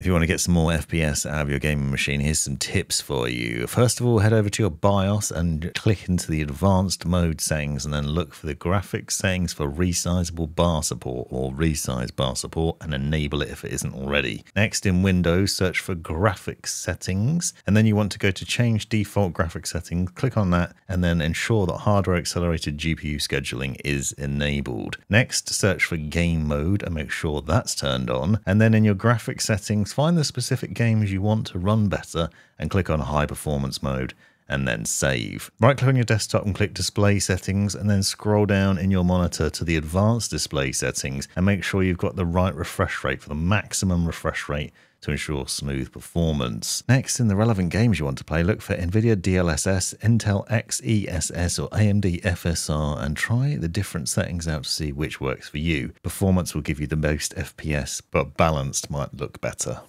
If you want to get some more FPS out of your gaming machine, here's some tips for you. First of all, head over to your BIOS and click into the advanced mode settings and then look for the graphics settings for resizable bar support or resize bar support and enable it if it isn't already. Next in Windows, search for graphics settings and then you want to go to change default graphics settings, click on that and then ensure that hardware accelerated GPU scheduling is enabled. Next, search for game mode and make sure that's turned on and then in your graphics settings settings, find the specific games you want to run better and click on high performance mode and then save. Right click on your desktop and click display settings and then scroll down in your monitor to the advanced display settings and make sure you've got the right refresh rate for the maximum refresh rate to ensure smooth performance. Next, in the relevant games you want to play, look for NVIDIA DLSS, Intel XESS or AMD FSR and try the different settings out to see which works for you. Performance will give you the most FPS, but balanced might look better.